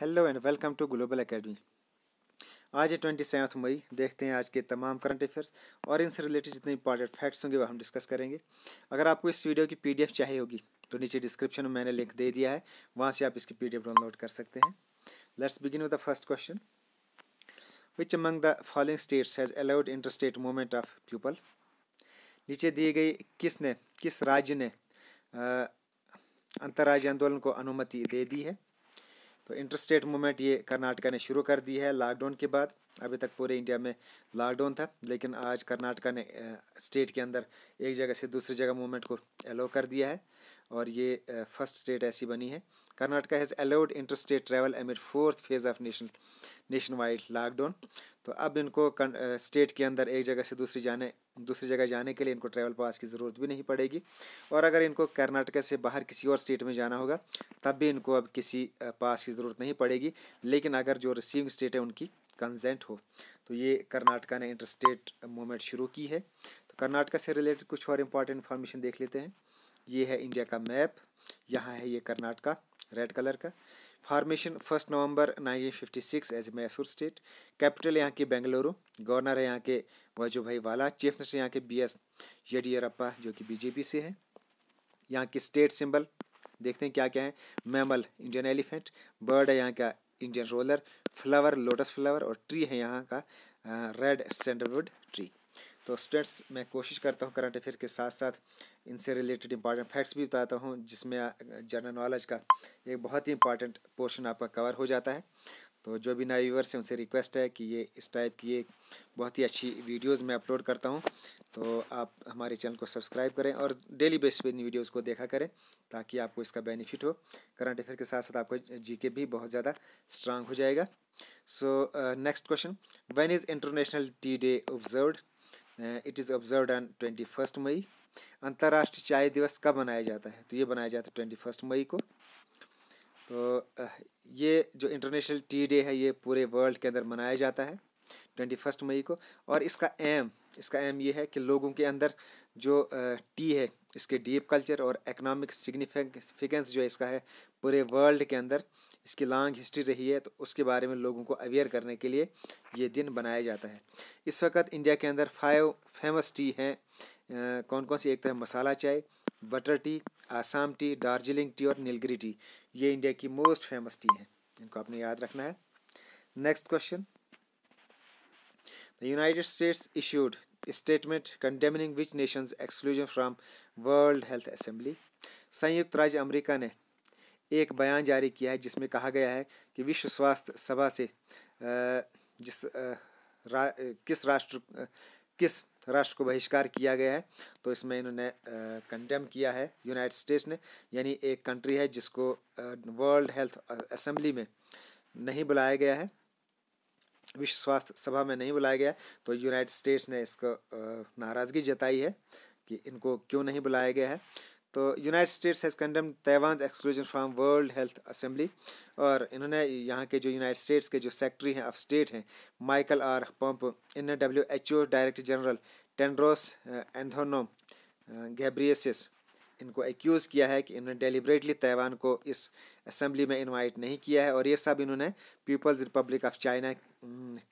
Hello and welcome to global academy आज है twenty seven मई, देखते हैं आज के तमाम करंट अफेयर्स और इनसे रिलेटेड जितने इंपॉर्टेंट फैक्ट्स होंगे वो हम डिस्कस करेंगे। अगर आपको इस वीडियो की पीडीएफ चाहिए होगी तो नीचे डिस्क्रिप्शन में मैंने लिंक दे दिया है, वहाँ से आप इसकी पीडीएफ डाउनलोड कर सकते हैं। Let's begin with the first question which among the following states has allowed inter state movement of people नीचे दिए गई किसने, किस राज्य ने अंतर्राज्य आंदोलन को अनुमति दे दी है? तो इंटरस्टेट मूवमेंट ये कर्नाटका ने शुरू कर दी है लॉकडाउन के बाद। अभी तक पूरे इंडिया में लॉकडाउन था, लेकिन आज कर्नाटका ने स्टेट के अंदर एक जगह से दूसरी जगह मूवमेंट को अलो कर दिया है और ये फ़र्स्ट स्टेट ऐसी बनी है। Karnataka has allowed inter state travel amid fourth phase of nation nation wide lockdown तो अब इनको स्टेट के अंदर एक जगह से दूसरी जाने, दूसरी जगह जाने के लिए इनको ट्रैवल पास की ज़रूरत भी नहीं पड़ेगी। और अगर इनको कर्नाटका से बाहर किसी और स्टेट में जाना होगा, तब भी इनको अब किसी पास की ज़रूरत नहीं पड़ेगी। लेकिन अगर जो रिसीविंग स्टेट है उनकी कंजेंट हो। तो ये कर्नाटका ने इंटर स्टेट मूवमेंट शुरू की है। तो कर्नाटका से रिलेटेड कुछ और इंपॉर्टेंट इन्फॉर्मेशन देख लेते हैं। ये है इंडिया का मैप यहाँ है ये कर्नाटका रेड कलर का। Formation first November 1956 as Mysore state capital यहाँ की बेंगलुरु गवर्नर है यहाँ के वज़ू भाई वाला चीफ मिनिस्टर यहाँ के बी एस येडियूरप्पा जो कि बीजेपी से हैं। यहाँ की स्टेट सिंबल देखते हैं क्या क्या है। मैमल इंडियन एलिफेंट बर्ड है यहाँ का Indian roller flower lotus flower और ट्री है यहाँ का रेड सैंडलवुड ट्री तो स्टूडेंट्स मैं कोशिश करता हूँ करंट अफेयर के साथ साथ इनसे रिलेटेड इंपॉर्टेंट फैक्ट्स भी बताता हूँ, जिसमें जनरल नॉलेज का एक बहुत ही इंपॉर्टेंट पोर्शन आपका कवर हो जाता है। तो जो भी नए व्यूवर्स हैं उनसे रिक्वेस्ट है कि ये इस टाइप की एक बहुत ही अच्छी वीडियोज़ मैं अपलोड करता हूँ। तो आप हमारे चैनल को सब्सक्राइब करें और डेली बेसिस पे इन वीडियोज़ को देखा करें ताकि आपको इसका बेनिफिट हो। करंट अफेयर के साथ साथ आपको जीके भी बहुत ज़्यादा स्ट्रांग हो जाएगा। So next question when is international tea day observed it is observed on twenty first May अंतर्राष्ट्रीय चाय दिवस कब मनाया जाता है? तो ये बनाया जाता है ट्वेंटी फ़र्स्ट मई को। तो uh, ये जो इंटरनेशनल टी डे है, ये पूरे वर्ल्ड के अंदर मनाया जाता है ट्वेंटी फ़र्स्ट मई को। और इसका एम इसका एम ये है कि लोगों के अंदर जो टी है, इसके डीप कल्चर और इकनॉमिक सिग्निफिकेंस जो इसका है, पूरे वर्ल्ड के अंदर इसकी लॉन्ग हिस्ट्री रही है तो उसके बारे में लोगों को अवेयर करने के लिए ये दिन बनाया जाता है। इस वक्त इंडिया के अंदर फाइव फ़ेमस टी हैं कौन कौन सी एक तो है masala chai butter tea Assam tea Darjeeling tea और नीलगिरी टी ये इंडिया की मोस्ट फ़ेमस टी हैं इनको आपने याद रखना है। Next question the United States issued statement condemning which nations exclusion from World Health Assembly संयुक्त राज्य अमेरिका ने एक बयान जारी किया है जिसमें कहा गया है कि विश्व स्वास्थ्य सभा से जिस रा, किस राष्ट्र किस राष्ट्र को बहिष्कार किया गया है। तो इसमें इन्होंने कंडेम किया है। यूनाइटेड स्टेट्स ने, यानी एक कंट्री है जिसको वर्ल्ड हेल्थ असेंबली में नहीं बुलाया गया है। विश्व स्वास्थ्य सभा में नहीं बुलाया गया। तो यूनाइटेड स्टेट्स ने इसको नाराज़गी जताई है कि इनको क्यों नहीं बुलाया गया है। तो United States has condemn Taiwan exclusion from World Health Assembly और इन्होंने यहाँ के जो यूनाइटेड स्टेट्स के जो सेक्रेटरी हैं ऑफ़ स्टेट हैं Michael R Pompeo in W H O director general Tedros Adhanom Ghebreyesus इनको एक्यूज़ किया है कि इन्होंने डेलिब्रेटली तैवान को इस असेंबली में इनवाइट नहीं किया है और ये सब इन्होंने पीपल्स रिपब्लिक ऑफ़ चाइना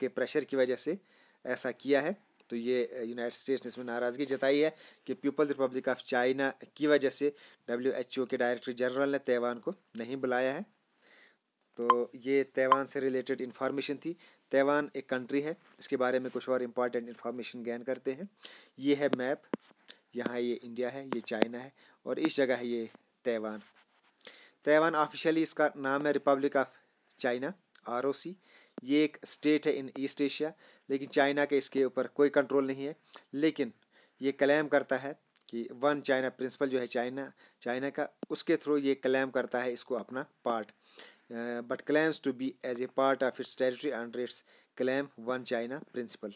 के प्रेशर की वजह से ऐसा किया है। तो ये यूनाइटेड स्टेट्स ने इसमें नाराज़गी जताई है कि पीपल्स रिपब्लिक ऑफ़ चाइना की वजह से डब्ल्यू एच ओ के डायरेक्टर जनरल ने तैवान को नहीं बुलाया है। तो ये तैवान से रिलेटेड इन्फॉर्मेशन थी। तैवान एक कंट्री है, इसके बारे में कुछ और इंपॉर्टेंट इन्फॉर्मेशन गैन करते हैं। ये है मैप यहाँ ये इंडिया है, ये चाइना है और इस जगह है ये तैवान। तैवान ऑफिशियली इसका नाम है रिपब्लिक ऑफ़ चाइना आरओसी ये एक स्टेट है इन ईस्ट एशिया, लेकिन चाइना के इसके ऊपर कोई कंट्रोल नहीं है। लेकिन ये क्लेम करता है कि वन चाइना प्रिंसिपल जो है चाइना चाइना का, उसके थ्रू ये क्लेम करता है इसको अपना part but claims to be as a part of its territory under its claim One China principle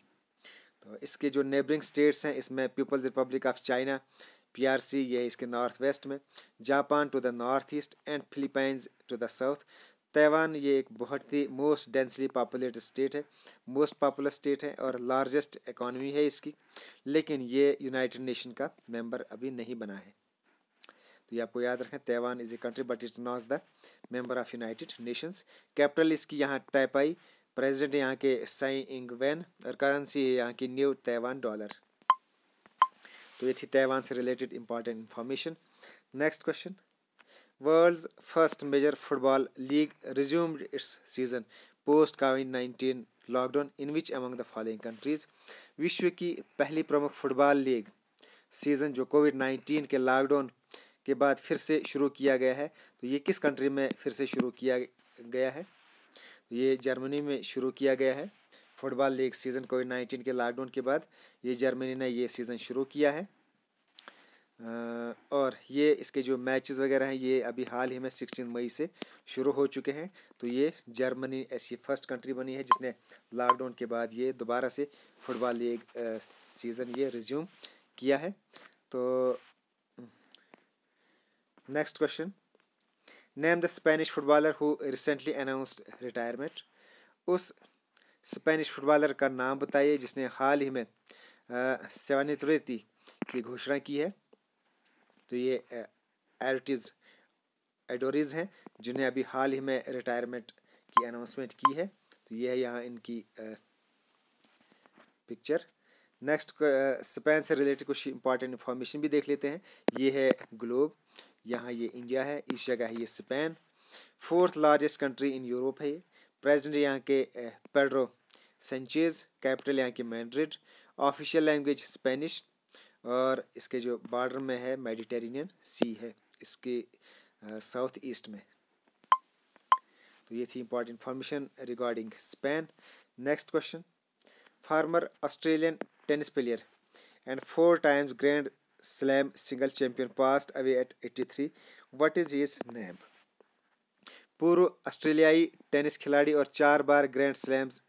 तो इसके जो नेबरिंग स्टेट्स हैं, इसमें People's Republic of China PRC ये इसके नॉर्थ वेस्ट में Japan to the north east and Philippines to the south Taiwan ये एक बहुत ही मोस्ट डेंसली पॉपुलेटेड स्टेट है मोस्ट पॉपुलर स्टेट है और लार्जेस्ट इकॉनमी है इसकी, लेकिन ये यूनाइटेड नेशन का मेंबर अभी नहीं बना है। तो ये आपको याद रखें, Taiwan is a country but it's not the member of United Nations capital इसकी यहाँ टाइपाई प्रेसिडेंट यहाँ के साई इंग वैन और करेंसी है यहाँ की न्यू तैवान डॉलर तो ये थी तैवान से related important information next question first major football league resumed its season post COVID nineteen lockdown in which among the following countries विश्व की पहली प्रमुख फुटबॉल लीग सीज़न जो कोविड नाइन्टीन के लॉकडाउन के बाद फिर से शुरू किया गया है तो ये किस कंट्री में फिर से शुरू किया गया है? तो ये जर्मनी में शुरू किया गया है। Football league season COVID nineteen के लॉकडाउन के बाद ये जर्मनी ने ये सीज़न शुरू किया है। और ये इसके जो मैचेस वगैरह हैं, ये अभी हाल ही में सिक्सटीन मई से शुरू हो चुके हैं। तो ये जर्मनी ऐसी फ़र्स्ट कंट्री बनी है, जिसने लॉकडाउन के बाद ये दोबारा से फुटबॉल लीग सीज़न ये रिज्यूम किया है। तो next question name the Spanish footballer who recently announced retirement उस स्पेनिश फुटबॉलर का नाम बताइए, जिसने हाल ही में सेवानिवृत्ति की घोषणा की है। तो ये एरटिज एडोरिज हैं, जिन्हें अभी हाल ही में रिटायरमेंट की अनाउंसमेंट की है। तो ये है यहाँ इनकी पिक्चर नेक्स्ट स्पेन से रिलेटेड कुछ इंपॉर्टेंट इन्फॉर्मेशन भी देख लेते हैं। ये है ग्लोब यहाँ ये इंडिया है इस जगह है ये Spain fourth largest country in Europe है ये। प्रेसिडेंट यहाँ के पेड्रो सेंचेज कैपिटल यहाँ की मैंड्रिड ऑफिशियल लैंग्वेज स्पेनिश और इसके जो बॉर्डर में है, मेडिटेरेनियन सी है, इसके साउथ ईस्ट में। तो ये थी important information regarding Spain next question former Australian tennis player and four times grand slam single champion passed away at eighty three what is his name पूर्व ऑस्ट्रेलियाई टेनिस खिलाड़ी और चार बार ग्रैंड स्लैम्स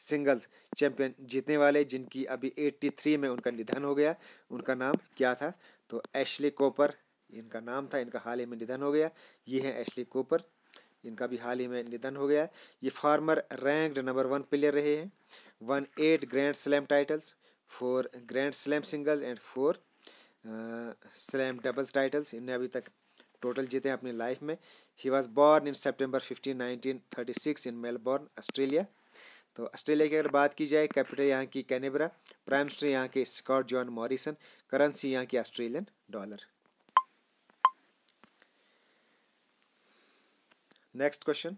सिंगल्स चैंपियन जीतने वाले, जिनकी अभी 83 में उनका निधन हो गया। उनका नाम क्या था? तो एशली कोपर इनका नाम था, इनका हाल ही में निधन हो गया। ये है एशली कोपर इनका भी हाल ही में निधन हो गया। ये former ranked number one player रहे हैं। One eight grand slam titles four grand slam singles and four slam doubles titles इन्हें अभी तक टोटल जीते हैं अपनी लाइफ में। He was born in September fifteen nineteen thirty six in Melbourne Australia तो ऑस्ट्रेलिया की अगर बात की जाए, कैपिटल यहाँ की कैनेबरा, प्राइम मिनिस्टर यहाँ के स्कॉट जॉन मॉरिसन, करेंसी यहाँ की Australian dollar. Next question.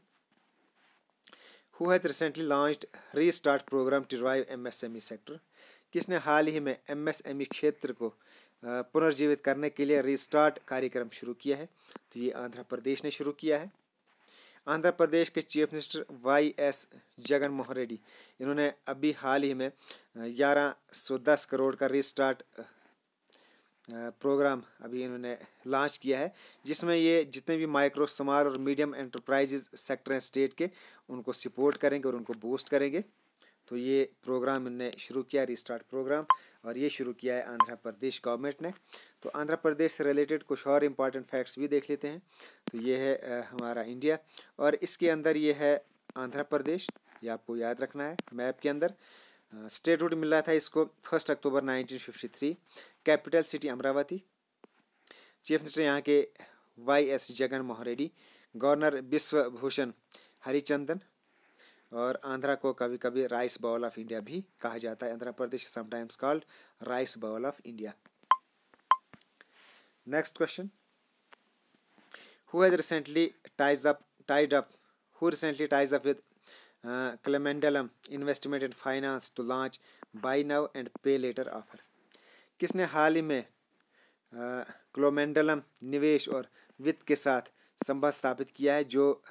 Who has recently launched restart programme to revive MSME sector किसने हाल ही में एमएसएमई क्षेत्र को पुनर्जीवित करने के लिए रीस्टार्ट कार्यक्रम शुरू किया है? तो ये आंध्र प्रदेश ने शुरू किया है। आंध्र प्रदेश के chief minister Y S Jagan Mohan Reddy इन्होंने अभी हाल ही में ग्यारह सौ दस करोड़ का रिस्टार्ट प्रोग्राम अभी इन्होंने लॉन्च किया है, जिसमें ये जितने भी माइक्रो, स्मॉल और मीडियम एंटरप्राइजेज सेक्टर हैं स्टेट के, उनको सपोर्ट करेंगे और उनको बूस्ट करेंगे। तो ये प्रोग्राम इनने शुरू किया रिस्टार्ट प्रोग्राम और ये शुरू किया है आंध्र प्रदेश गवर्नमेंट ने। तो आंध्र प्रदेश से रिलेटेड कुछ और इंपॉर्टेंट फैक्ट्स भी देख लेते हैं। तो ये है हमारा इंडिया और इसके अंदर ये है आंध्र प्रदेश। ये आपको याद रखना है मैप के अंदर। स्टेट स्टेटहुड मिला था इसको first October 1953 capital city Amaravati. Chief minister यहाँ के Y S Jagan Mohan Reddy governor Vishwabhushan Harichandan और आंध्रा को कभी कभी राइस बाउल ऑफ़ इंडिया भी कहा जाता है। Andhra Pradesh sometimes called rice bowl of India next question who has recently ties up tied up who recently ties up with Cholamandalam Investment and Finance to launch buy now and pay later offer किसने हाल ही में क्लोमेंडलम निवेश और वित्त के साथ संबंध स्थापित किया है, जो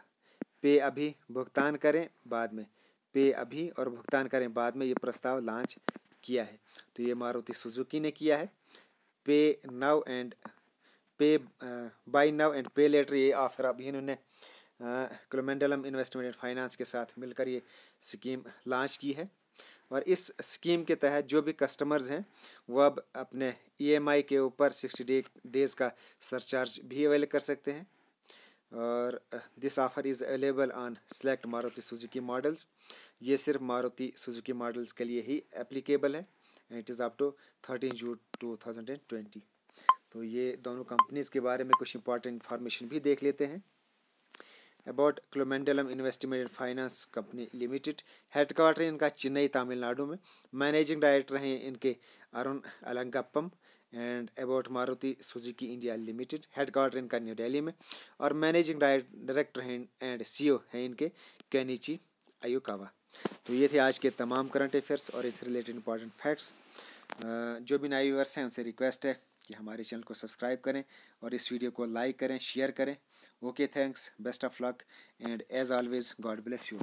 पे अभी भुगतान करें बाद में। पे अभी और भुगतान करें बाद में ये प्रस्ताव लॉन्च किया है। तो ये मारुति सुजुकी ने किया है। Pay now and pay buy now and pay later ये ऑफ़र अभी इन्होंने क्लोमेंडलम इन्वेस्टमेंट एंड फाइनेंस के साथ मिलकर ये स्कीम लॉन्च की है। और इस स्कीम के तहत जो भी कस्टमर्स हैं, वो अब अपने ईएमआई के ऊपर सिक्सटी डे डेज़ का सरचार्ज भी अवेल कर सकते हैं। और this offer is available on select Maruti Suzuki models ये सिर्फ़ मारुति सुजुकी मॉडल्स के लिए ही एप्लीकेबल है। And it is up to thirteen June two thousand and twenty तो ये दोनों कंपनीज़ के बारे में कुछ इंपॉर्टेंट इन्फॉर्मेशन भी देख लेते हैं। About Cholamandalam Investment and Finance Company Limited headquarter इनका चेन्नई, तमिलनाडु में। मैनेजिंग डायरेक्टर हैं इनके Arun Alagappan. And about Maruti Suzuki India Limited headquarter इनका न्यू दिल्ली में, और मैनेजिंग डायरेक्टर हैं एंड सीईओ हैं इनके कैनिची अयुकावा तो ये थे आज के तमाम करंट अफेयर्स और इससे रिलेटेड इंपॉर्टेंट फैक्ट्स जो भी नए व्यूवर्स हैं, उनसे रिक्वेस्ट है कि हमारे चैनल को सब्सक्राइब करें और इस वीडियो को लाइक करें शेयर करें। Okay thanks best of luck and as always God bless you